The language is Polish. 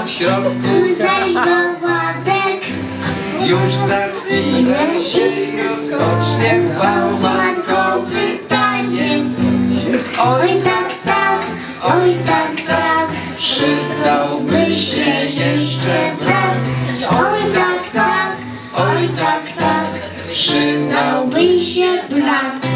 a w środku. Już za chwilę się rozpocznie bałwankowy taniec. Oj tak, tak, oj tak, tak. Przydałby się jeszcze brat. Oj tak, tak, Oj tak, tak, przydałby się brat.